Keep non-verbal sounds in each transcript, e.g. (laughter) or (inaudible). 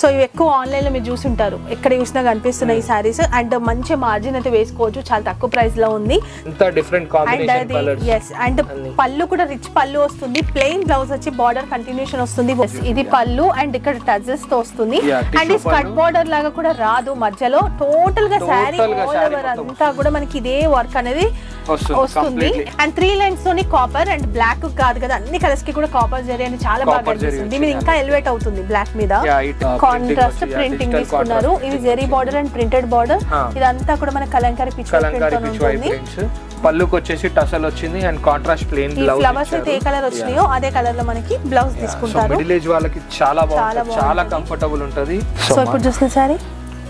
So ఇవి ఎక్కువ ఆన్లైన్లో మీరు చూసుంటారు. ఎక్కడ చూసినా కనిపిస్తున్నాయి ఈ సారీస్ అండ్ మంచి మార్జిన్ అయితే వేసుకోవచ్చు. చాలా తక్కువ ప్రైస్లో ఉంది అండ్ అది ఎస్ అండ్ పళ్ళు కూడా రిచ్ పళ్ళు వస్తుంది. ప్లెయిన్ బ్లౌజ్ వచ్చి బార్డర్ కంటిన్యూషన్ వస్తుంది. ఇది పళ్ళు అండ్ ఇక్కడ టచెస్తో వస్తుంది. అండ్ ఈ పళ్ళు. బార్డర్ లాగా కూడా రాదు మధ్యలో. టోటల్గా శారీ అంతా కూడా మనకి ఇదే వర్క్ అనేది వస్తుంది. అండ్ త్రీ లైన్స్ తోని కాపర్ అండ్ బ్లాక్ కాదు కదా. అన్ని కలర్స్కి కూడా కాపర్ జరీ అని చాలా బాగా కనిపిస్తుంది మీరు. ఇంకా ఎలివేట్ అవుతుంది బ్లాక్ మీద. Uh, కాంట్రాస్ట్ ప్రింటింగ్ తీసుకున్నారు. ఇది zari border and printed border. ఇదంతా కూడా మన కలంకారీ పిచ్ కలంకారీ పిచ్ పళ్ళుకి వచ్చేసి టసల్ వచ్చింది అండ్ కాంట్రాస్ట్ ప్లెయిన్ ఈ బ్లౌజ్ ఫ్లవర్స్ అయితే ఏ కలర్ వచ్చినాయో అదే కలర్లో మనకి బ్లౌజ్ తీసుకుంటారు. మిడిల్ ఏజ్ వాళ్ళకి చాలా బాగుంటుంది. చాలా కంఫర్టబుల్ ఉంటది. సో ఇప్పుడు చూసిన సారీ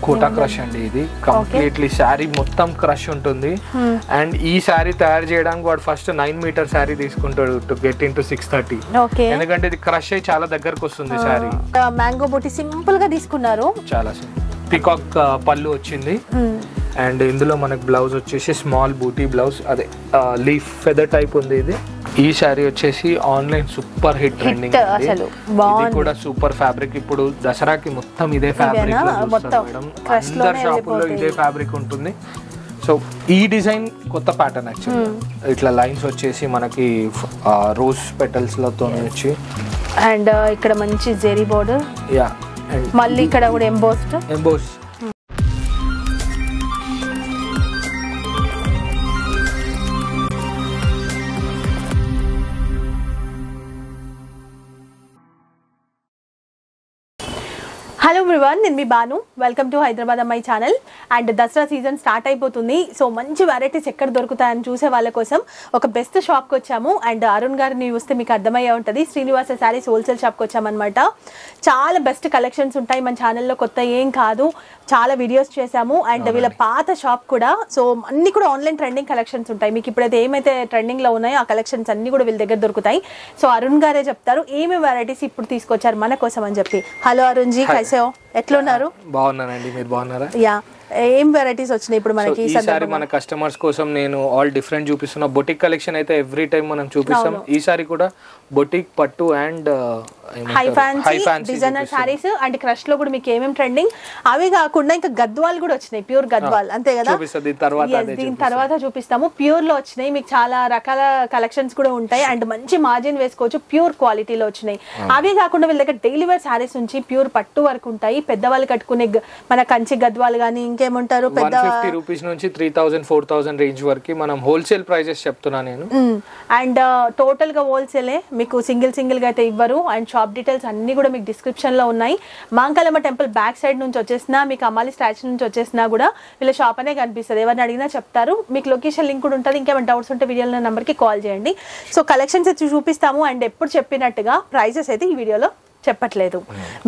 కోటా క్రష్ అండి ఇది. కంప్లీట్లీ శారీ మొత్తం క్రష్ ఉంటుంది. అండ్ ఈ శారీ తయారు చేయడానికి వాడు ఫస్ట్ నైన్ మీటర్ శారీ తీసుకుంటాడు to get in to six thirty ఎందుకంటే ఇది క్రష్ అయ్యి చాలా దగ్గరకు వస్తుంది శారీ. మ్యాంగో బూటీ సింపుల్గా తీసుకున్నారు. చాలా పికాక్ పళ్ళు వచ్చింది. అండ్ ఇందులో మనకు బ్లౌజ్ వచ్చేసి స్మాల్ బూటీ బ్లౌజ్ అదే లీఫ్ ఫెదర్ టైప్ ఉంది ఇది. ఈ శారీ వచ్చేసి ఆన్లైన్ సూపర్ హిట్ ట్రెండింగ్. ఇది. కూడా సూపర్ ఫ్యాబ్రిక్. ఇప్పుడు దసరాకి మొత్తం ఇదే ఫ్యాబ్రిక్ మేడం. అందరి షాపుల్లో. ఇదే ఫ్యాబ్రిక్ ఉంటుంది. సో ఈ డిజైన్ కొత్త ప్యాటర్న్ యాక్చువల్లీ ఇట్లా లైన్స్ వచ్చేసి మనకి రోజ్ పెటల్స్లతో వచ్చి. అండ్ ఇక్కడ మంచి జెరీ బార్డర్ యా అండ్ మళ్ళీ ఇక్కడ కూడా ఎంబోస్డ్ ఎంబోస్ ఎవ్రీవన్ నేను మీ బాను. వెల్కమ్ టు హైదరాబాద్ అమ్మాయి channel and Dasara season start అయిపోతుంది. సో మంచి వెరైటీస్ ఎక్కడ దొరుకుతాయని చూసే వాళ్ళ కోసం ఒక బెస్ట్ షాప్కి వచ్చాము. అండ్ అరుణ్ గారిని చూస్తే మీకు అర్థమయ్యే ఉంటుంది. శ్రీనివాస శారీస్ హోల్సేల్ షాప్కి వచ్చామన్నమాట. చాలా బెస్ట్ కలెక్షన్స్ ఉంటాయి మన ఛానల్లో కొత్త ఏం కాదు. చాలా వీడియోస్ చేశాము. అండ్ వీళ్ళ పాత షాప్ కూడా. సో అన్ని కూడా ఆన్లైన్ ట్రెండింగ్ కలెక్షన్స్ ఉంటాయి. మీకు ఇప్పుడైతే ఏమైతే ట్రెండింగ్లో ఉన్నాయో ఆ కలెక్షన్స్ అన్ని కూడా వీళ్ళ దగ్గర దొరుకుతాయి. సో అరుణ్ గారే చెప్తారు. ఏమేమి వెరైటీస్ ఇప్పుడు తీసుకొచ్చారు మన కోసం అని చెప్పి. హలో అరుణ్ జీ. కైసే? ఎట్లున్నారు? బాగున్నానండి మీరు బాగున్నారా? యా. ఏం వెరైటీస్ వచ్చినాయి ఇప్పుడు మనకి ఈసారి? మన కస్టమర్స్ కోసం నేను ఆల్ డిఫరెంట్ చూపిస్తున్నా బొటిక్ కలెక్షన్ అయితే ఎవ్రీ టైం మనం చూపిస్తాం. ఈసారి కూడా బొటిక్ పట్టు and high fancy designer saris and క్రష్లో కూడా మీకు ఏమేమి ట్రెండింగ్ అవి కాకుండా ఇంకా గద్వాల్ కూడా వచ్చినాయి ప్యూర్ గద్వాల్. అంతే కదా? దీని తర్వాత చూపిస్తాము. ప్యూర్లో వచ్చినాయి మీకు చాలా రకాల కలెక్షన్స్ కూడా ఉంటాయి అండ్ మంచి మార్జిన్ వేసుకోవచ్చు ప్యూర్ క్వాలిటీలో వచ్చినాయి. అవి కాకుండా వీళ్ళ దగ్గర డైలీ వేర్ సారీస్ నుంచి ప్యూర్ పట్టు వరకు ఉంటాయి. పెద్దవాళ్ళు కట్టుకునే మన కంచి గద్వాలు కానీ ఇంకేముంటారు? పెద్ద ఫిఫ్టీ రూపీస్ నుంచి three thousand four thousand range వరకు మనం హోల్సేల్ ప్రైజెస్ చెప్తున్నా నేను. అండ్ టోటల్గా హోల్సేలే మీకు సింగిల్ సింగిల్గా అయితే ఇవ్వరు. అండ్ షాప్ డీటెయిల్స్ అన్ని కూడా మీకు డిస్క్రిప్షన్లో ఉన్నాయి. మాంకాలమ్మ టెంపుల్ బ్యాక్ సైడ్ నుంచి వచ్చేసినా మీకు అమ్మాలి స్టాచ్యూ నుంచి వచ్చేసినా కూడా వీళ్ళ షాప్ అనే కనిపిస్తుంది. ఎవరిని అడిగినా చెప్తారు. మీకు లొకేషన్ లింక్ కూడా ఉంటుంది. ఇంకేమైనా డౌట్స్ ఉంటే వీడియోలో నెంబర్కి కాల్ చేయండి. సో కలెక్షన్స్ అయితే చూపిస్తాము. అండ్ ఎప్పుడు చెప్పినట్టుగా ప్రైజెస్ అయితే ఈ వీడియోలో చెప్పట్లేదు.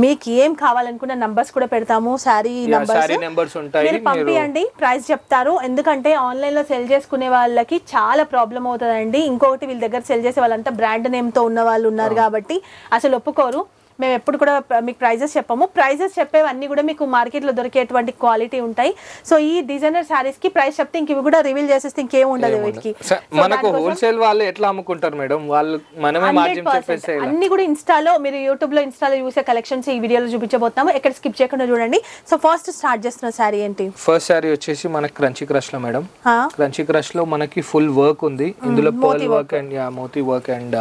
మీకు ఏం కావాలనుకున్న నంబర్స్ కూడా పెడతాము శారీ నంబర్స్ మీరు పంపించండి ప్రైస్ చెప్తారు. ఎందుకంటే ఆన్లైన్లో సెల్ చేసుకునే వాళ్ళకి చాలా ప్రాబ్లం అవుతుందండి. ఇంకొకటి వీళ్ళ దగ్గర సెల్ చేసే వాళ్ళంతా బ్రాండ్ నేమ్తో ఉన్న వాళ్ళు ఉన్నారు కాబట్టి అసలు ఒప్పుకోరు. మేము ఎప్పుడు కూడా మీకు ప్రైజెస్ చెప్పాము. ప్రైజెస్ చెప్పేవన్నీ కూడా మీకు మార్కెట్లో దొరికేటువంటి క్వాలిటీ ఉంటాయి. సో ఈ డిజైనర్ శారీస్కి ప్రైస్ చెప్తే ఇంక ఇవి కూడా రివీల్ చేసేస్తే ఇంకేం ఉండదు వీటికి. మనకు హోల్సేల్ వాళ్ళు ఎట్లా అమ్ముకుంటారు మేడం? వాళ్ళు మనమే మార్జిన్ 100% చెప్పేస్తే ఎలా? అన్ని కూడా ఇన్స్టాలో మీరు యూట్యూబ్లో ఇన్స్టాలో చూసే కలెక్షన్స్ ఈ వీడియోలో చూపించబోతున్నాము. ఎక్కడ స్కిప్ చేయకుండా చూడండి. సో ఫస్ట్ స్టార్ట్ చేస్తున్న శారీ ఏంటి? ఫస్ట్ శారీ వచ్చేసి మనకి క్రంచీ క్రష్లో మేడం? క్రంచీ క్రష్లో మనకి ఫుల్ వర్క్ ఉంది. ఇందులో pearl work and moti work and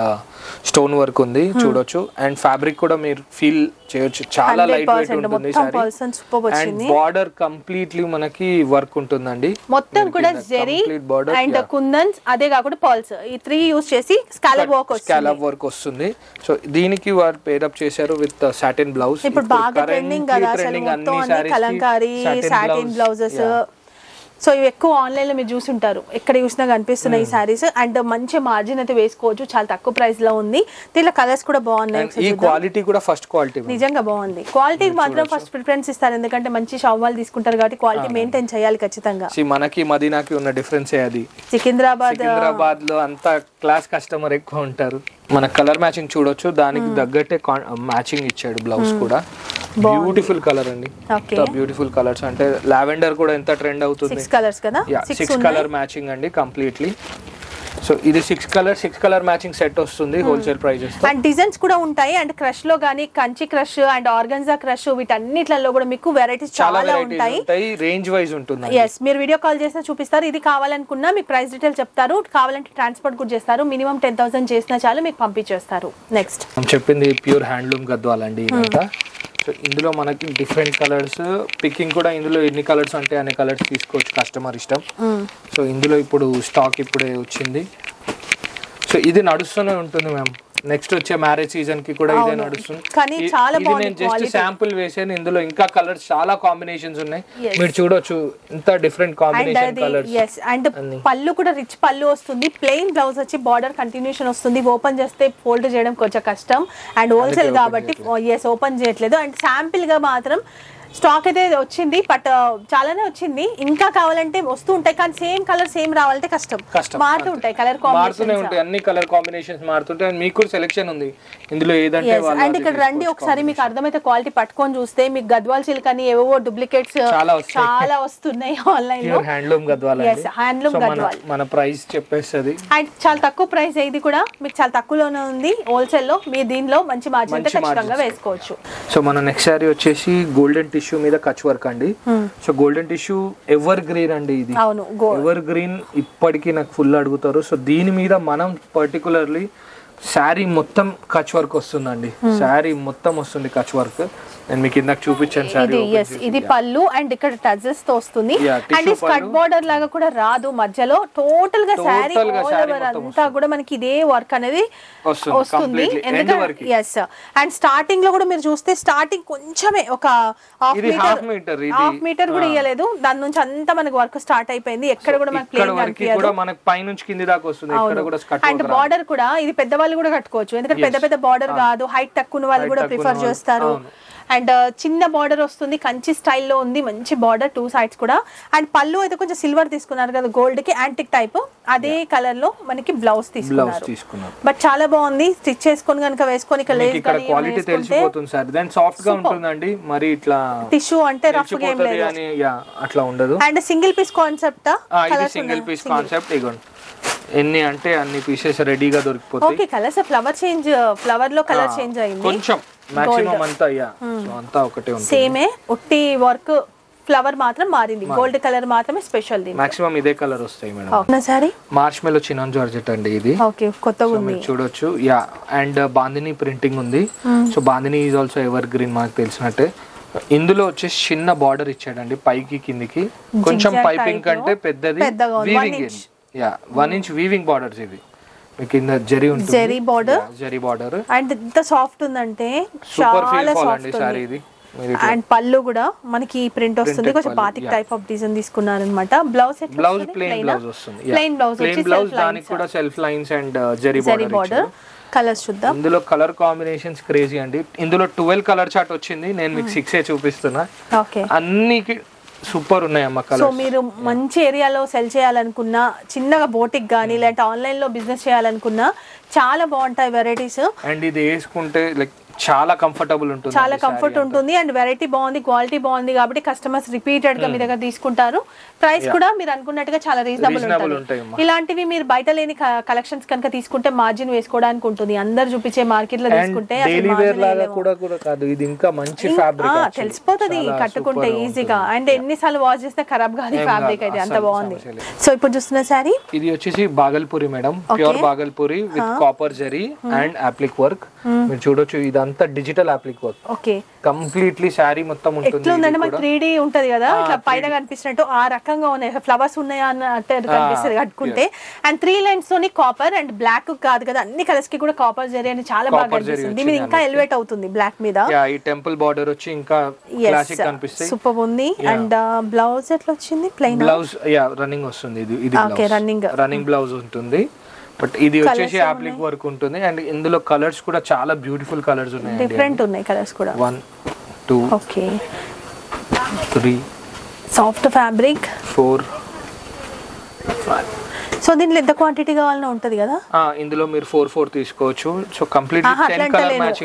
stone work ఉంది. చూడొచ్చు. అండ్ ఫ్యాబ్రిక్ కూడా మీరు ఫీల్ చేయొచ్చు. చాలా లైట్ వెయిట్ 100% ఉంటుంది అండ్ బార్డర్ కంప్లీట్లీ మనకి వర్క్ ఉంటుందండి. మొత్తం కూడా జెరీ అండ్ కుందన్స్ అదే కాకుండా పర్ల్స్ ఈ త్రీ యూస్ చేసి స్కాలప్ వర్క్ వస్తుంది. స్కాలప్ వర్క్ వస్తుంది. సో దీనికి వారు పేరప్ చేశారు విత్ సాటిన్ బ్లౌజ్ ఇప్పుడు బాగా ట్రెండింగ్ కదా అసలు మొత్తం అన్ని కలంకారీ సాటిన్ బ్లౌజెస్ సో ఇవి ఎక్కువ ఆన్లైన్లో మీరు చూసుంటారు. ఎక్కడ చూసినా కనిపిస్తున్నాయి ఈ సారీస్ అండ్ మంచి మార్జిన్ అయితే వేసుకోవచ్చు. చాలా తక్కువ ప్రైస్లో ఉంది. దీంట్లో కలర్స్ కూడా బాగున్నాయి. ఈ. క్వాలిటీ కూడా ఫస్ట్ క్వాలిటీ నిజంగా బాగుంది. క్వాలిటీకి మాత్రం ఫస్ట్ ప్రిఫరెన్స్ ఇస్తారు. ఎందుకంటే మంచి షాప్ తీసుకుంటారు కాబట్టి క్వాలిటీ మెయింటైన్ చేయాలి ఖచ్చితంగా. మనకి మదీనాకి ఉన్న డిఫరెన్స్ అది. సికింద్రాబాద్ సికింద్రాబాద్లో అంతా క్లాస్ కస్టమర్ ఎక్కువ ఉంటారు. మన కలర్ మ్యాచింగ్ చూడొచ్చు. దానికి తగ్గట్టే మ్యాచింగ్ ఇచ్చాడు బ్లౌజ్ కూడా. బ్యూటిఫుల్ కలర్ అండి. బ్యూటిఫుల్ కలర్స్ అంటే లావెండర్ కూడా ఎంత ట్రెండ్ అవుతుంది? సిక్స్ కలర్ మ్యాచింగ్ అండి కంప్లీట్లీ సో ఇది six colour six colour matching set వస్తుంది హోల్సేల్ ప్రైజెస్ అండ్ డిజైన్స్ కూడా ఉంటాయి. అండ్ క్రష్లో గానీ Kanchi crush and organza crush వీటన్నిట్లలో కూడా మీకు వెరైటీస్ చాలా ఉంటాయి. రేంజ్ వైజ్ ఉంటుంది ఎస్ మీరు వీడియో కాల్ చేసినా చూపిస్తారు. ఇది కావాలనుకున్నా మీకు ప్రైస్ డీటెయిల్ చెప్తారు. కావాలంటే ట్రాన్స్పోర్ట్ కూడా చేస్తారు. మినిమం టెన్ థౌసండ్ చేసినా చాలు మీకు పంపించేస్తారు. నెక్స్ట్ చెప్పింది ప్యూర్ హ్యాండ్లూమ్ గద్వాలండి ఇదంతా. సో ఇందులో మనకి డిఫరెంట్ కలర్స్ పికింగ్ కూడా ఇందులో ఎన్ని కలర్స్ అంటే అన్ని కలర్స్ తీసుకోవచ్చు కస్టమర్ ఇష్టం. సో ఇందులో ఇప్పుడు స్టాక్ ఇప్పుడే వచ్చింది. సో ఇది నడుస్తూనే ఉంటుంది మ్యామ్ నెక్స్ట్ వచ్చే మ్యారేజ్ సీజన్కి కూడా ఇదే. నడుస్తుంది. కానీ చాలా ఇది బాగుంది నేను జస్ట్. శాంపుల్ వేసాను. ఇందులో ఇంకా కలర్స్ చాలా కాంబినేషన్స్ ఉన్నాయి. Yes. మీరు చూడొచ్చు. ఇంత different combination colours yes and. పళ్ళు కూడా రిచ్ పళ్ళు వస్తుంది. ప్లెయిన్ బ్లౌజ్ వచ్చి బార్డర్ కంటిన్యూషన్ వస్తుంది. ఓపెన్ చేస్తే ఫోల్డ్ చేయడం కొంచెం కష్టం. అండ్ హోల్సేల్ కాబట్టి ఎస్ ఓపెన్ చేయట్లేదు. అండ్ శాంపిల్గా మాత్రం స్టాక్ అయితే వచ్చింది బట్ చాలానే వచ్చింది. ఇంకా కావాలంటే వస్తూ ఉంటాయి కానీ సేమ్ కలర్ సేమ్ రావాలంటే కష్టం. మారుతూ. ఉంటాయి కలర్ మారుతూనే ఉంటాయి అన్ని కలర్ కాంబినేషన్స్ మారుతుంటాయి. మీకు కూడా సెలెక్షన్ ఉంది. ఇందులో ఏదంటే అండ్ ఇక్కడ రండి ఒకసారి మీకు అర్థమైతే క్వాలిటీ పట్టుకొని చూస్తే మీకు గద్వాల్ సిల్క్ అని ఏవో డూప్లికేట్స్ చాలా వస్తున్నాయి ఆన్లైన్లో. హ్యాండ్లూమ్ గద్వాల మన గద్వాల్. మన ప్రైస్ చెప్పేస్తుంది. అండ్ చాలా తక్కువ ప్రైస్ ఇది కూడా. మీకు చాలా తక్కువలోనే ఉంది హోల్సేల్లో. మీరు దీనిలో మంచి మార్జిన్ ఖచ్చితంగా. వేసుకోవచ్చు. సో మన నెక్స్ట్ శారీ వచ్చేసి గోల్డెన్ టిష్యూ మీద కచ్ వర్క్ అండి. So golden tissue evergreen అండి ఇది. ఎవర్ గ్రీన్ ఇప్పటికీ నాకు ఫుల్ అడుగుతారు. సో దీని మీద మనం పర్టికులర్లీ శారీ మొత్తం కచ్ వర్క్ వస్తుందండి. శారీ మొత్తం వస్తుంది కచ్ వర్క్ నేను మీకు ఇందాక చూపించాను ఇది ఎస్ ఇది పళ్ళు అండ్ ఇక్కడ టచెస్తో వస్తుంది అండ్ స్కర్ట్ పళ్ళు. బార్డర్ లాగా కూడా రాదు మధ్యలో. టోటల్గా మొత్తం అంతా కూడా మనకి ఇదే వర్క్ అనేది వస్తుంది, ఎందుకంటే. ఎస్ అండ్ స్టార్టింగ్లో కూడా మీరు చూస్తే స్టార్టింగ్ కొంచెమే ఒక హాఫ్ ఇది మీటర్ ఇది- హాఫ్ మీటర్ కూడా ఇవ్వలేదు దాని నుంచి అంతా మనకి వర్క్ స్టార్ట్ అయిపోయింది. ఎక్కడ కూడా మనకి ప్లేన్ మనకి పైనుంచి కింది దాకా వస్తుంది. ఇక్కడ కూడా అండ్ బార్డర్ కూడా ఇది పెద్దవాళ్ళు కూడా కట్టుకోవచ్చు. ఎందుకంటే పెద్ద పెద్ద బార్డర్ కాదు. హైట్ తక్కువ వాళ్ళు కూడా ప్రిఫర్ చేస్తారు. అండ్ చిన్న బార్డర్ వస్తుంది కంచి స్టైల్లో ఉంది మంచి బార్డర్ టూ సైడ్స్ కూడా. అండ్ పళ్ళు అయితే కొంచెం సిల్వర్ తీసుకున్నారు కదా గోల్డ్కి యాంటిక్ టైప్ అదే కలర్లో మనకి బ్లౌజ్ తీసుకున్నారు. బట్ చాలా బాగుంది. స్టిచ్ చేసుకొని కనుక వేసుకొని ఇక్కడ మీకు లేస్ ఇక్కడ క్వాలిటీ తెలిసిపోతుంది సార్. దాని సాఫ్ట్గా ఉంటుందండి. మరి ఇట్లా టిష్యూ అంటే రఫ్గా ఏం తెలిసిపోతుంది లేదు అట్లా ఉండదు. And single piece concept single piece concept ఇగోండి ఎన్ని అంటే అన్ని పీసెస్ రెడీగా దొరికిపోతాయి. ఓకే కలర్స్ ఫ్లవర్ చేంజ్ ఫ్లవర్లో కలర్ చేంజ్ అయింది. కొంచెం. మాక్సిమం అంతా యా సో అంతా ఒకటే ఉంటుంది. సేమే ఒట్టి వర్క్ ఫ్లవర్ మాత్రం మారింది. గోల్డ్ కలర్ మాత్రమే స్పెషల్ మాక్సిమం ఇదే కలర్ వస్తాయి మేడం సారీ? మార్చ్ మెలో చిన్న జార్జెట్ అండి ఇది. ఓకే కొత్తగా ఉంది. మీరు చూడొచ్చు. యా అండ్ బాందిని ప్రింటింగ్ ఉంది. So bandhani is also evergreen మనకు తెలిసినట్టే. ఇందులో వచ్చేసి చిన్న బార్డర్ ఇచ్చాడండి పైకి కిందికి. కొంచెం పైపింగ్ కంటే పెద్దది weaving. Yeah one inch weaving borders మీకు కింద జరీ ఉంటుంది. Zari border. Zari border and ఎంత సాఫ్ట్ ఉందంటే చాలా సాఫ్ట్ సారీ ఉంది. ఇది. అండ్ పళ్ళు కూడా మనకి ప్రింట్ వస్తుంది. కొంచెం బాతిక్. టైప్ ఆఫ్ డిజైన్ తీసుకున్నారు అనమాట బ్లౌజ్ బ్లౌజ్ ప్లెయిన్ బ్లౌజ్ వస్తుంది ప్లెయిన్ బ్లౌజ్ ప్లెయిన్ బ్లౌజ్ దానికి కూడా self lines and zari border border colours చూద్దాం. ఇందులో కలర్ కాంబినేషన్స్ క్రేజీ అండి. ఇందులో ట్వెల్వ్ కలర్ చార్ట్ వచ్చింది. నేను మీకు సిక్స్ ఏ చూపిస్తున్నా. ఓకే అన్నికి సూపర్ ఉన్నాయమ్మ సో మీరు మంచి ఏరియాలో సెల్ చేయాలనుకున్నా చిన్నగా బోటిక్ కానీ లేదంటే ఆన్లైన్లో బిజినెస్ చేయాలనుకున్నా చాలా బాగుంటాయి వెరైటీస్ అండ్ ఇది వేసుకుంటే లైక్ చాలా కంఫర్టబుల్ ఉంటుంది చాలా కంఫర్ట్ ఉంటుంది అండ్ వెరైటీ బాగుంది క్వాలిటీ బాగుంది కాబట్టి కస్టమర్స్ రిపీటెడ్గా మీ దగ్గర తీసుకుంటారు. ప్రైస్ కూడా మీరు అనుకున్నట్టుగా చాలా రీజనబుల్ ఉంటుంది. ఇలాంటివి మీరు బయట లేని కలెక్షన్స్ కనుక తీసుకుంటే మార్జిన్ వేసుకోవడానికి ఉంటుంది. అందరు చూపించే మార్కెట్లో తీసుకుంటే ఇది ఇంకా మంచి ఫ్యాబ్రిక్ తెలిసిపోతుంది. కట్టుకుంటే ఈజీగా అండ్ ఎన్నిసార్లు వాష్ చేస్తే ఖరాబ్ కాదు. ఫ్యాబ్రిక్ అయితే అంత బాగుంది. సో ఇప్పుడు చూస్తున్న శారీ ఇది వచ్చేసి Bhagalpuri madam. Pure Bhagalpuri with copper zari and applique work మీరు చూడొచ్చు ఇదంతా digital applique work. Okay. Completely sari మొత్తం ఉంటుంది ఎట్లా ఉందంటే ఇది మనకి. త్రీ డి ఉంటది కదా ఇట్లా పైన కనిపిస్తున్నట్టు ఆ రకంగా ఉన్నాయి. ఫ్లవర్స్ ఉన్నాయా అన్నట్టు కనిపిస్తుంది కట్టుకుంటే. అండ్ త్రీ లైన్స్ తోని కాపర్ అండ్ బ్లాక్ కాదు కదా అన్ని కలర్స్కి కూడా కాపర్ జరీ అని చాలా బాగా కనిపిస్తుంది. దీని ఇంకా ఎలివేట్ అవుతుంది బ్లాక్ మీద. ఈ టెంపుల్ బార్డర్ వచ్చి ఇంకా క్లాసిక్ కనిపిస్తాయి. సూపర్ ఉంది. అండ్ బ్లౌజ్ ఎట్లా వచ్చింది? ప్లెయిన్ బ్లౌజ్ యా రన్నింగ్ వస్తుంది ఇది ఇది Okay, running. రన్నింగ్ బ్లౌజ్ ఉంటుంది. బట్ ఇది వచ్చేసి అప్లిక్ వర్క్ ఉంటుంది. అండ్ ఇందులో కలర్స్ కూడా చాలా బ్యూటిఫుల్ కలర్స్ ఉన్నాయండి. డిఫరెంట్ ఉన్నాయి కలర్స్ కూడా. One two okay. Three soft fabric four so దీంట్లో ఎంత క్వాంటిటీ కావాలన్నా ఉంటది కదా? ఇందులో మీరు ఫోర్ ఫోర్ తీసుకోవచ్చు. సో కంప్లీట్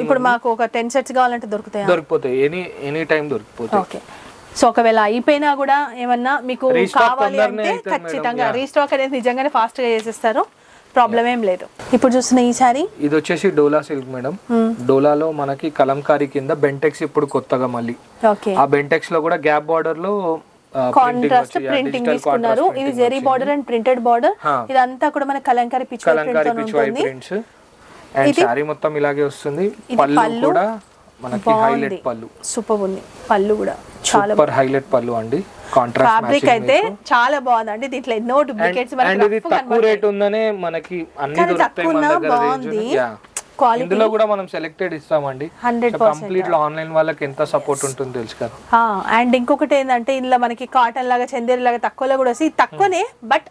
ఇప్పుడు మాకు ఒక టెన్ సెట్స్ కావాలంటే దొరుకుతాయా? దొరికిపోతాయి. ఎనీ ఎనీ టైం దొరికిపోతాయి. ఓకే. సో ఒకవేళ అయిపోయినా కూడా ఏమన్నా మీకు కావాలి అంటే ఖచ్చితంగా. రీస్టాక్ అనేది నిజంగానే ఫాస్ట్గా చేసేస్తారు. ప్రాబ్లం ఏం లేదు. ఇప్పుడు చూస్తున్న ఈ శారీ? ఇది వచ్చేసి డోలా సిల్క్ మేడం. డోలాలో మనకి కలంకారీ కింద బెంటెక్స్ ఇప్పుడు కొత్తగా మళ్ళీ. ఓకే. ఆ బెంటెక్స్లో కూడా గ్యాప్ బార్డర్లో కాంట్రాస్ట్ ప్రింటింగ్ తీసుకున్నారు. ఇది zari. Border and printed border. ఇదంతా కూడా మన కలంకారీ పిచ్ కలంకారీ పిచ్ ప్రింట్స్ అండ్ శారీ మొత్తం ఇలాగే వస్తుంది. పళ్ళు. కూడా మనకి హైలైట్ పళ్ళు. సూపర్ ఉంది. పళ్ళు కూడా చాలా సూపర్ హైలైట్ పళ్ళు అండి. ఫ్యాబ్రిక్ అయితే చాలా బాగుందండి. దీంట్లో ఎన్నో డూప్లికేట్స్ తక్కువ రేట్ ఉందనే మనకి అన్ని బాగుంది. ఇందులో కూడా మనం సెలెక్టెడ్ ఇస్తామండి. కంప్లీట్ ఆన్లైన్ వాళ్ళకి ఎంత సపోర్ట్ ఉంటుంది తెలుసు కదా. అండ్ ఇంకొకటి ఏంటంటే ఇందులో మనకి కాటన్ లాగా చందేరి లాగా తక్కువలో కూడా వస్తాయి. తక్కువనే బట్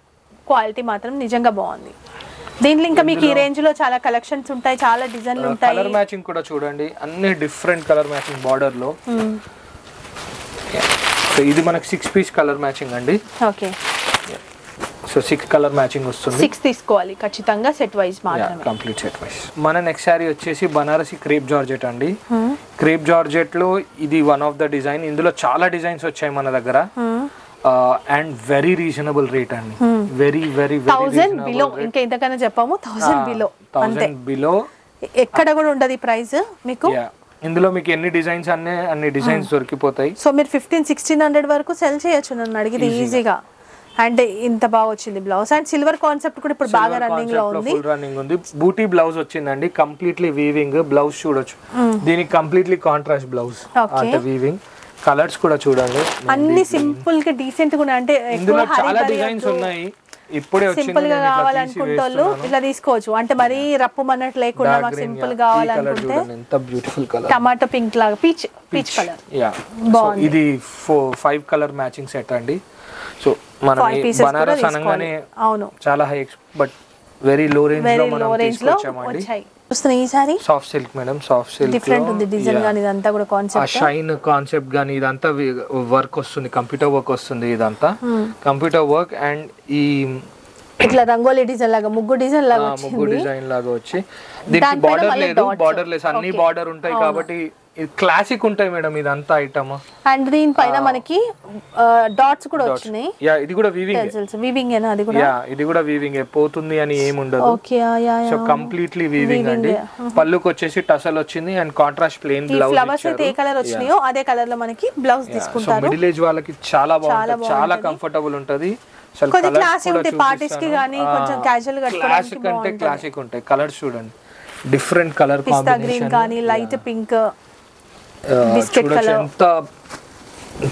క్వాలిటీ మాత్రం నిజంగా బాగుంది. దీంట్లో ఇంకా మీకు ఈ రేంజ్లో చాలా కలెక్షన్స్ ఉంటాయి చాలా డిజైన్లు ఉంటాయి. కలర్ మ్యాచింగ్ కూడా చూడండి. అన్ని డిఫరెంట్ కలర్ మ్యాచింగ్ బార్డర్లో. Hmm. సో ఇది మనకి సిక్స్ పీస్ కలర్ మ్యాచింగ్ అండి. Okay so six colour matching వస్తుంది. సిక్స్ తీసుకోవాలి ఖచ్చితంగా సెట్ వైజ్ మాత్రమే. కంప్లీట్ సెట్ వైస్ మన నెక్స్ట్ శారీ వచ్చేసి బనారసి క్రేప్ జార్జెట్ అండి. క్రేప్ జార్జెట్లో ఇది వన్ ఆఫ్ ద డిజైన్ ఇందులో చాలా డిజైన్స్ వచ్చాయి మన దగ్గర. అండ్ వెరీ రీజనబుల్ రేట్ అండి. Very very very thousand below ఇంకా ఇంతకన్నా చెప్పాము. థౌసండ్ బిలో థౌసండ్ బిలో ఎక్కడ కూడా ఉండదు ప్రైస్ మీకు? ఇందులో మీకు ఎన్ని డిజైన్స్ అన్ని అన్ని డిజైన్స్ దొరికిపోతాయి. సో మీరు ఫిఫ్టీన్ సిక్స్టీన్ హండ్రెడ్ వరకు సెల్ చేయొచ్చు నన్ను అడిగితే ఈజీగా అండ్ ఇంత బాగా వచ్చింది బ్లౌజ్ అండ్ సిల్వర్ కాన్సెప్ట్ కూడా ఇప్పుడు బాగా రన్నింగ్లో ఉంది. ఫుల్ రన్నింగ్ ఉంది. బూటీ బ్లౌజ్ వచ్చిందండి. కంప్లీట్లీ వీవింగ్ బ్లౌజ్ చూడొచ్చు. దీనికి కంప్లీట్లీ కాంట్రాస్ట్ బ్లౌజ్. అంటే వీవింగ్ కలర్స్ కూడా చూడండి. అన్ని సింపుల్గా డీసెంట్గా అంటే ఇందులో చాలా డిజైన్స్ ఉన్నాయి. ఇప్పుడే సింపుల్గా కావాలనుకుంటోళ్ళు. ఇట్లా తీసుకోవచ్చు. అంటే మరీ రప్పు మన్నట్టు లేకుండా మాకు సింపుల్ కావాలనుకుంటే ఎంత బ్యూటిఫుల్ కలర్ టమాటో పింక్ లాగా పీచ్ పీచ్ కలర్ యా బాగుంది. ఇది four five colour matching set అండి. సో మనం బనారస్ అనగానే అవును. చాలా హై బట్ వెరీ లో రేంజ్లో మనం తీసుకొచ్చామండి. వచ్చాయి చూస్తున్నా ఈ sari? Soft silk madam soft silk different ఉంది డిజైన్ కానీ ఇదంతా కూడా ఆ షైన్ కాన్సెప్ట్ కానీ ఇదంతా వర్క్ వస్తుంది కంప్యూటర్ వర్క్ వస్తుంది ఇదంతా. కంప్యూటర్ వర్క్ అండ్ ఈ ఇట్లా రంగోలీ డిజైన్ లాగా ముగ్గు డిజైన్ లాగా ముగ్గు డిజైన్ లాగా వచ్చి. దీనికి బార్డర్ లేదు. బార్డర్ లెస్ అన్ని బార్డర్ ఉంటాయి కాబట్టి ఇది క్లాసిక్ ఉంటాయి మేడం ఇదంతా ఐటమ్ అండ్ దీనిపైన మనకి డాట్స్ కూడా వచ్చినాయి. యా ఇది కూడా వీవింగ్ వీవింగ్ ఏనా అది కూడా? యా ఇది కూడా వీవింగ్ పోతుంది అని ఏమి ఉండదు. Okay yeah so completely weaving అండి. పళ్ళుకి వచ్చేసి టసల్ వచ్చింది అండ్ కాంట్రాస్ట్ ప్లెయిన్ ఈ బ్లౌజ్ ఫ్లవర్స్ అయితే ఏ కలర్ వచ్చినాయో అదే కలర్లో మనకి బ్లౌజ్ సో తీసుకుంటారు. మిడిల్ ఏజ్ వాళ్ళకి చాలా బాగుంటుంది. చాలా కంఫర్టబుల్ ఉంటది. Classy కూడా ఉంటాయి, parties కి. గానీ కొంచెం casual గా classic అంటే క్లాసిక్ ఉంటాయి. కలర్స్ చూడండి. డిఫరెంట్ కలర్ పిస్తా గ్రీన్ కాంబినేషన్ కానీ లైట్ పింక్ చూడొచ్చు. ఎంత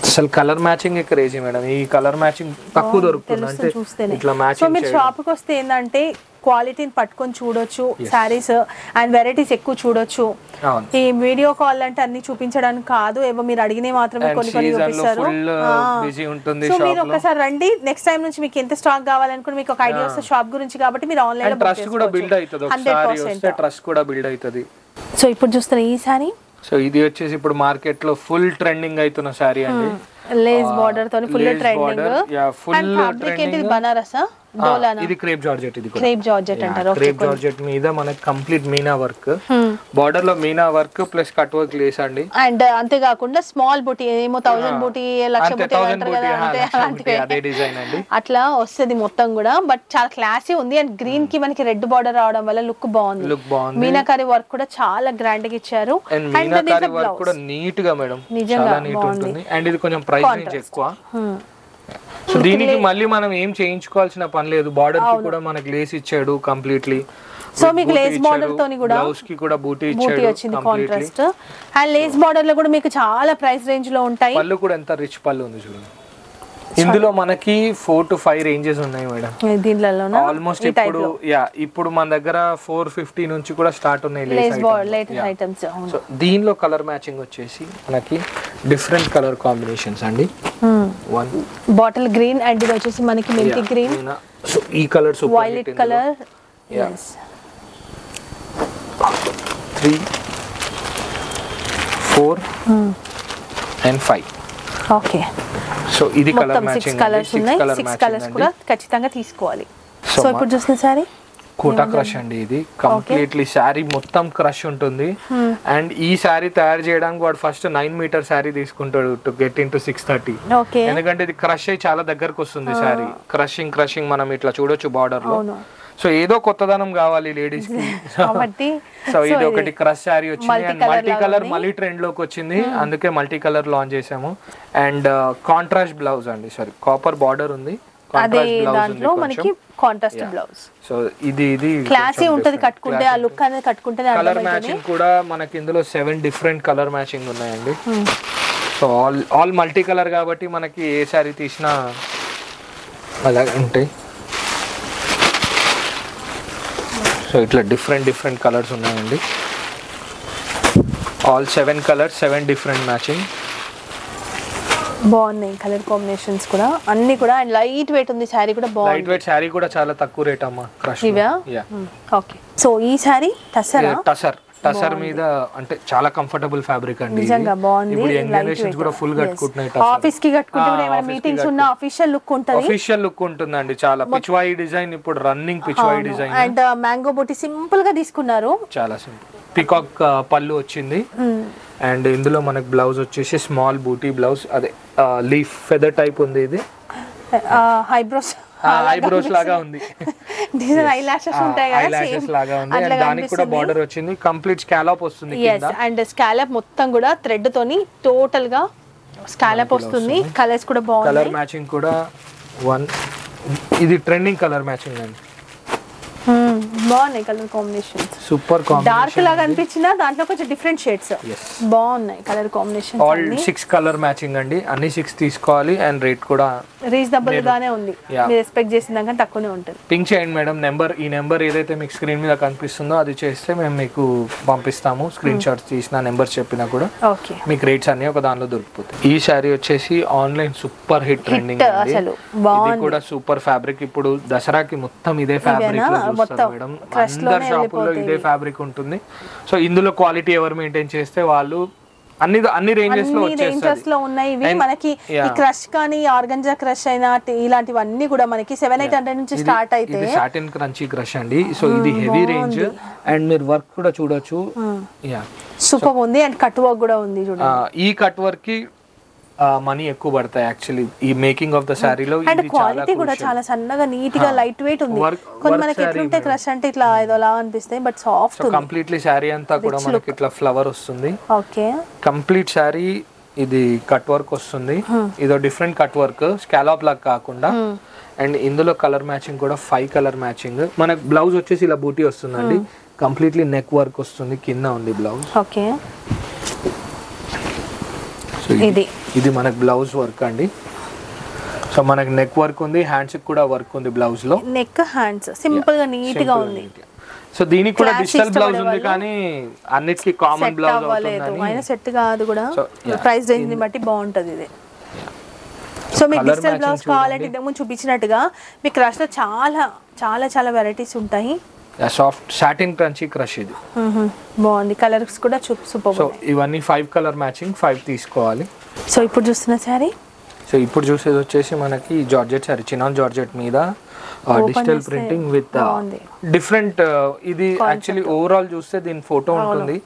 అసలు కలర్ మ్యాచింగ్ క్రేజీ మేడం ఈ కలర్ మ్యాచింగ్ తక్కువ దొరుకుతుంది. అంటే ఇట్లా సో మ్యాచింగ్ మీరు షాప్కి వస్తే ఏంటంటే క్వాలిటీని పట్టుకొని చూడొచ్చు శారీస్ అండ్ వెరైటీస్ ఎక్కువ చూడొచ్చు. ఈ వీడియో కాల్ అంటే అన్ని చూపించడానికి కాదు ఏవో మీరు అడిగినవి మాత్రమే కొన్ని కొన్ని చూపిస్తారు. సో shop మీరు లో. ఒక్కసారి రండి. నెక్స్ట్ టైం నుంచి మీకు ఎంత స్టాక్ కావాలనుకుని మీకు ఒక ఐడియా వస్తే షాప్ గురించి కాబట్టి మీరు ఆన్లైన్ ట్రస్ట్ కూడా బిల్డ్ అవుతుంది. ఒకసారి ట్రస్ట్ కూడా బిల్డ్ అవుతుంది. సో ఇప్పుడు చూస్తున్న ఈ సారీ సో ఇది వచ్చేసి ఇప్పుడు మార్కెట్లో ఫుల్ ట్రెండింగ్ అవుతున్న శారీ అండి. లేస్ బార్డర్ తోని ఫుల్ ట్రెండింగ్ ఫ్యాబ్రిక్ ఏంటిది trending. బనారసా ఇది క్రేప్ జార్జెట్ ఇది కూడా. క్రేప్ జార్జెట్ అంటారు. క్రేప్ జార్జెట్ మీద మనకి కంప్లీట్ మీనా వర్క్ బార్డర్లో meena work plus cut work lace అండి అండ్ అంతేకాకుండా స్మాల్ బుటీ ఏమో థౌసండ్ బుటీ లక్ష అంతే బుటీ అంటారు అంతే. అదే డిజైన్ అండి. అట్లా వస్తుంది మొత్తం కూడా బట్ చాలా క్లాసీ ఉంది అండ్ గ్రీన్కి మనకి రెడ్ బార్డర్ రావడం వల్ల లుక్ బాగుంది. లుక్ బాగుంది. మీనాకారి వర్క్ కూడా చాలా గ్రాండ్గా ఇచ్చారు. అండ్ మీనాకారి వర్క్ కూడా నీట్గా మేడం. నిజంగా చాలా నీట్ ఉంటుంది. అండ్ ఇది కొంచెం ప్రైస్ రేంజ్ ఎక్కువ. సో దీనికి మళ్ళీ మనం ఏం చేయించుకోవాల్సిన పని లేదు. బార్డర్కి కూడా మనకి లేస్ ఇచ్చాడు కంప్లీట్లీ సో మీకు లేస్ బార్డర్ తోని కూడా బ్లౌజ్కి కూడా బూటీ ఇచ్చాడు వచ్చింది కాంట్రాస్ట్ అండ్ లేస్ బార్డర్లో కూడా మీకు చాలా ప్రైస్ రేంజ్లో ఉంటాయి. పళ్ళు కూడా ఎంత రిచ్ పళ్ళు ఉంది చూడండి. ఇందులో మనకి ఫోర్ టు ఫైవ్ రేంజెస్ ఉన్నాయి మేడం. దీనిలోనా ఆల్మోస్ట్ ఇప్పుడు యా ఇప్పుడు మన దగ్గర ఫోర్ ఫిఫ్టీ నుంచి కూడా స్టార్ట్ ఉన్నాయి ఐటమ్స్ సో దీనిలో కలర్ మ్యాచింగ్ వచ్చేసి మనకి డిఫరెంట్ కలర్ కాంబినేషన్స్ అండి. వన్ బాటిల్ గ్రీన్ అండ్ ఇది వచ్చేసి మనకి మెంతి గ్రీన్ సో ఈ colour super violet colour. Three four and five okay so ఇది కలర్ మ్యాచింగ్ కలర్స్ ఉన్నాయి. సిక్స్ కలర్స్ కూడా ఖచ్చితంగా తీసుకోవాలి. సో ఇప్పుడు చూసిన సారీ కోటా క్రష్ అండి ఇది. కంప్లీట్లీ శారీ మొత్తం క్రష్ ఉంటుంది. అండ్ ఈ శారీ తయారు చేయడానికి వాడు ఫస్ట్ నైన్ మీటర్ శారీ తీసుకుంటాడు to get in to six thirty ఎందుకంటే ఇది క్రష్ అయ్యి చాలా దగ్గరకు వస్తుంది శారీ క్రషింగ్ క్రషింగ్ మనం ఇట్లా చూడొచ్చు బార్డర్లో. సో ఏదో కొత్తదనం కావాలి లేడీస్కి (laughs) కాబట్టి సో ఇది ఒకటి క్రష్ శారీ వచ్చింది అండ్ మల్టీ కలర్. మళ్ళీ ట్రెండ్లోకి వచ్చింది. అందుకే మల్టీ కలర్ లాంచ్ చేసాము అండ్ కాంట్రాస్ట్ బ్లౌజ్ అండి సారీ కాపర్ బార్డర్ ఉంది. అదే కాంట్రాస్ట్ బ్లౌజ్ ఉంది దాంట్లో మనకి కొంచెం కాంట్రాస్ట్ బ్లౌజ్ సో ఇది ఇది క్లాసీ ఉంటది కట్టుకుంటే ఆ లుక్ అనేది కట్టుకుంటేనే కలర్ మ్యాచింగ్ కూడా మనకి ఇందులో సెవెన్ డిఫరెంట్ కలర్ మ్యాచింగ్ ఉన్నాయండి. So all all multi colour కాబట్టి మనకి ఏ శారీ తీసినా అలాగే ఉంటాయి. సో ఇట్లా డిఫరెంట్ డిఫరెంట్ కలర్స్ ఉన్నాయండి. All seven colours seven different matching బాగున్నాయి కలర్ కాంబినేషన్స్ కూడా. అన్ని కూడా అండ్ లైట్ వెయిట్ ఉంది శారీ కూడా లైట్ బాగుంది వెయిట్ శారీ కూడా చాలా తక్కువ రేట్ అమ్మా క్రష్ ఇవా? యా ఓకే సో ఈ శారీ టసరా? టసర్. టసర్ మీద అంటే చాలా కంఫర్టబుల్ ఫ్యాబ్రిక్ అండి. నిజంగా బాగుంది. ఇప్పుడు యంగ్ జనరేషన్స్ కూడా ఫుల్ కట్టుకుంటున్నాయి ఆఫీస్కి కట్టుకుంటే కూడా ఏమైనా మీటింగ్స్ ఉన్న అఫీషియల్ లుక్ ఉంటది. అఫీషియల్ లుక్ ఉంటుందండి చాలా. పిచ్వాయి డిజైన్ ఇప్పుడు running pichwai design. And mango buti సింపుల్గా తీసుకున్నారు. చాలా సింపుల్ పికాక్ పళ్ళు వచ్చింది. అండ్ ఇందులో మనకు బ్లౌజ్ వచ్చేసి స్మాల్ బూటీ బ్లౌజ్ అదే లీఫ్ ఫెదర్ టైప్ ఉంది ఇది. ఐబ్రోస్ ఐబ్రోస్ లాగా ఉంది. లాగా ఉంది. అండ్ దానికి కూడా బార్డర్ వచ్చింది. కంప్లీట్ స్కాలప్ వస్తుంది అండ్ స్కాలప్ మొత్తం కూడా థ్రెడ్ తోని టోటల్గా స్కాలప్ వస్తుంది. కలర్స్ కూడా కలర్ మ్యాచింగ్ కూడా వన్ ఇది ట్రెండింగ్ కలర్ మ్యాచింగ్ అండి. Hmm, బాగున్నాయి colour combinations. Super dark combination లాగా అనిపించినా దాంట్లో కొంచెం డిఫరెంట్ షేడ్స్. బాగున్నాయి colour combination all six colour matching అండి. అన్ని సిక్స్ తీసుకోవాలి అండ్ రేట్ కూడా రీజనబుల్ గానే ఉంది. మీరు ఎక్స్పెక్ట్ చేసిన దానికంటే తక్కువనే ఉంటుంది. పింక్ చేయండి మేడం. నెంబర్ ఈ నెంబర్ ఏదైతే మీకు స్క్రీన్ మీద కనిపిస్తుందో అది చేస్తే మేము మీకు పంపిస్తాము. స్క్రీన్ షాట్స్ తీసిన నెంబర్స్ చెప్పినా కూడా. ఓకే మీకు రేట్స్ అన్ని ఒక దానిలో దొరికిపోతాయి. ఈ శారీ వచ్చేసి ఆన్లైన్ సూపర్ హిట్ ట్రెండింగ్ అసలు. కూడా సూపర్ ఫ్యాబ్రిక్ ఇప్పుడు దసరాకి మొత్తం ఇదే ఫ్యాబ్రిక్ మేడం. అందరు షాపుల్లో ఇదే ఫ్యాబ్రిక్ ఉంటుంది. సో ఇందులో క్వాలిటీ ఎవరు మెయింటైన్ చేస్తే వాళ్ళు అన్ని అన్ని రేంజెస్లో రేంజెస్లో ఉన్నాయి. ఇవి మనకి ఈ. క్రష్ కానీ ఆర్గంజా క్రష్ అయినా ఇలాంటివన్నీ కూడా మనకి సెవెన్ ఎయిట్ హండ్రెడ్ నుంచి స్టార్ట్ అయితే సాటిన్ క్రంచీ క్రష్ అండి. సో ఇది హెవీ రేంజ్ అండ్ మీరు వర్క్ కూడా చూడొచ్చు. సూపర్ ఉంది. అండ్ కట్ వర్క్ కూడా ఉంది చూడండి. ఈ కట్ వర్క్కి మనీ ఎక్కువ పడతాయి యాక్చువల్లీ ఈ మేకింగ్ ఆఫ్ ద శారీలో అండ్ క్వాలిటీ కూడా చాలా సన్నగా నీట్గా లైట్ వెయిట్ ఉంది. కొన్ని మనకి ఎట్లుంటే క్రష్ అంటే ఇట్లా ఏదోలా అనిపిస్తాయి బట్ సాఫ్ట్ కంప్లీట్లీ శారీ అంతా కూడా మనకి ఇట్లా ఫ్లవర్ వస్తుంది. ఓకే. కంప్లీట్ శారీ ఇది కట్ వర్క్ వస్తుంది. ఇదో డిఫరెంట్ కట్ వర్క్ స్కాలప్ లాగా కాకుండా. అండ్ ఇందులో కలర్ మ్యాచింగ్ కూడా ఫైవ్ కలర్ మ్యాచింగ్ మనకు బ్లౌజ్ వచ్చేసి ఇలా బూటీ వస్తుందండి. కంప్లీట్లీ నెక్ వర్క్ వస్తుంది కింద ఉంది బ్లౌజ్ ఓకే. ఇది. ఇది మనకు బ్లౌజ్ వర్క్ అండి. సో మనకి నెక్ వర్క్ ఉంది హ్యాండ్స్ కూడా వర్క్ ఉంది బ్లౌజ్లో. నెక్ హ్యాండ్స్ సింపుల్గా నీట్గా ఉంది. సో దీనికి కూడా డిజిటల్ బ్లౌజ్ ఉంది కానీ అన్నిటికీ కామన్ బ్లౌజ్ అయినా సెట్ కాదు కూడా. ప్రైస్ రేంజ్ని బట్టి బాగుంటది ఇది. సో మీకు డిజిటల్ బ్లౌజ్ కావాలంటే ఇంతకుముందు చూపించినట్టుగా మీకు క్రష్లో చాలా చాలా చాలా వెరైటీస్ ఉంటాయి. సాఫ్ట్ సాటిన్ క్రంచీ క్రష్ ఇది. బాగుంది. కలర్స్ కూడా సూపర్ సో ఇవన్నీ ఫైవ్ కలర్ మ్యాచింగ్ ఫైవ్ తీసుకోవాలి. సో ఇప్పుడు చూస్తున్న శారీ? సో ఇప్పుడు చూసేది వచ్చేసి మనకి జార్జెట్ సారీ చినాన్ జార్జెట్ మీద డిజిటల్ ప్రింటింగ్ విత్. డిఫరెంట్ ఇది యాక్చువల్లీ ఓవరాల్ చూస్తే దీని ఫోటో ఉంటుంది.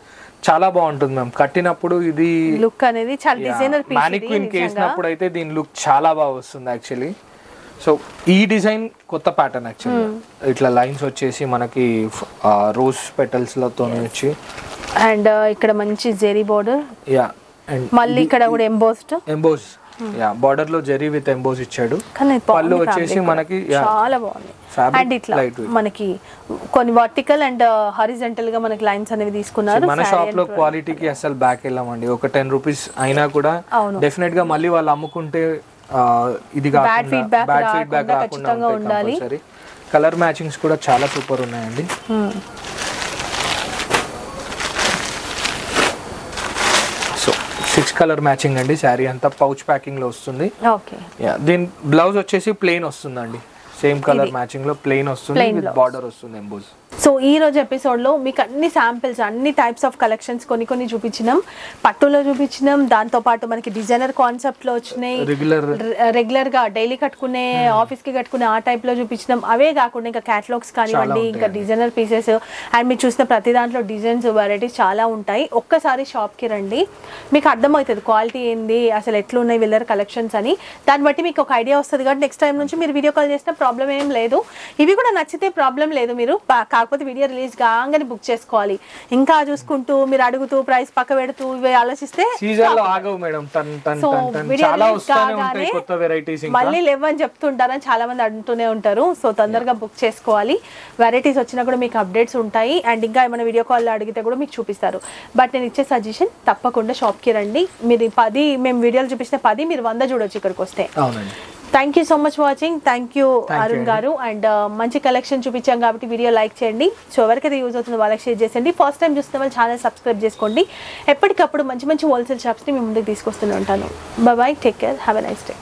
చాలా బాగుంటుంది మ్యామ్. కట్టినప్పుడు ఇది లుక్ అనేది చాలా డిజైనర్ పీస్ మ్యానిక్విన్ కేసినప్పుడు అయితే దీని లుక్ చాలా బాగా వస్తుంది యాక్చువల్లీ. సో ఈ డిజైన్ కొత్త ప్యాటర్న్ యాక్చువల్లీ ఇట్లా లైన్స్ వచ్చేసి మనకి రోజ్ పెటల్స్లతో వచ్చి. అండ్ ఇక్కడ మంచి జెరీ బార్డర్ యా అండ్ మళ్ళీ ఇక్కడ కూడా ఎంబోస్డ్ ఎంబోస్ యా బార్డర్లో జెరీ విత్ ఎంబోస్ ఇచ్చాడు. పళ్ళు వచ్చేసి. మనకి చాలా బాగుంది. అండ్ ఇట్లా. మనకి కొన్ని వర్టికల్ అండ్ హారిజంటల్గా మనకి లైన్స్ అనేవి తీసుకున్నారు. మన షాప్లో క్వాలిటీకి అసలు బ్యాక్ వెళ్ళామండి. ఒక టెన్ రూపీస్ అయినా కూడా. డెఫినెట్గా మళ్ళీ వాళ్ళు అమ్ముకుంటే ఇది బ్యాడ్ ఫీడ్బ్యాక్ రాకుండా రాకుండా ఉండాలి. కలర్ మ్యాచింగ్స్ కూడా చాలా సూపర్ ఉన్నాయండి. సో సిక్స్ కలర్ మ్యాచింగ్ అండి. శారీ అంతా పౌచ్ ప్యాకింగ్లో వస్తుంది. దీని బ్లౌజ్ వచ్చేసి ప్లెయిన్ వస్తుందండి. సేమ్ కలర్ మ్యాచింగ్లో ప్లెయిన్ వస్తుంది విత్. బార్డర్ వస్తుంది ఎంబోజ్ సో ఈ రోజు ఎపిసోడ్లో మీకు అన్ని శాంపిల్స్ అన్ని టైప్స్ ఆఫ్ కలెక్షన్స్ కొన్ని కొన్ని చూపించినాం. పట్టులో చూపించినాం. దాంతోపాటు మనకి డిజైనర్ కాన్సెప్ట్లో వచ్చినాయి. రెగ్యులర్ రెగ్యులర్గా డైలీ కట్టుకునే ఆఫీస్కి కట్టుకునే ఆ టైప్లో చూపించడం అవే కాకుండా ఇంకా క్యాటలాగ్స్ కానివ్వండి ఇంకా డిజైనర్ పీసెస్ అండ్ మీరు చూసిన ప్రతి దాంట్లో డిజైన్స్ వెరైటీస్ చాలా ఉంటాయి. ఒక్కసారి షాప్కి రండి. మీకు అర్థమవుతుంది క్వాలిటీ ఏంది అసలు ఎట్లున్నాయి వీళ్ళర్ కలెక్షన్స్ అని. దాన్ని బట్టి మీకు ఒక ఐడియా వస్తుంది. కాబట్టి నెక్స్ట్ టైం నుంచి మీరు వీడియో కాల్ చేసిన ప్రాబ్లం ఏం లేదు. ఇవి కూడా నచ్చితే ప్రాబ్లం లేదు మీరు. కాకపోతే వీడియో రిలీజ్ కాగానే బుక్ చేసుకోవాలి. ఇంకా చూసుకుంటూ మీరు అడుగుతూ ప్రైస్ పక్క పెడుతూ ఇవి ఆలోచిస్తే సో వీడియో రిలీజ్ కాగానే మళ్ళీ లేవని చెప్తుంటారని చాలా మంది అంటూనే ఉంటారు. సో తొందరగా బుక్ చేసుకోవాలి. వెరైటీస్ వచ్చినా కూడా మీకు అప్డేట్స్ ఉంటాయి. అండ్ ఇంకా ఏమైనా వీడియో కాల్ అడిగితే కూడా మీకు చూపిస్తారు. బట్ నేను ఇచ్చే సజెషన్ తప్పకుండా షాప్కి రండి. మీరు పది మేము వీడియోలు చూపించిన పది మీరు వంద చూడొచ్చు ఇక్కడికి వస్తే. Thank you so much watching thank you Arun. గారు. అండ్ మంచి కలెక్షన్ చూపించాం కాబట్టి వీడియో లైక్ చేయండి. సో ఎవరికైతే యూజ్ అవుతుందో వాళ్ళకి షేర్ చేసేయండి. ఫస్ట్ టైం చూస్తున్న వాళ్ళు ఛానల్ సబ్స్క్రైబ్ చేసుకోండి. ఎప్పటికప్పుడు మంచి మంచి హోల్సేల్ షాప్స్ని మీ ముందుకు తీసుకొస్తూనే ఉంటాను. Bye take care have a nice day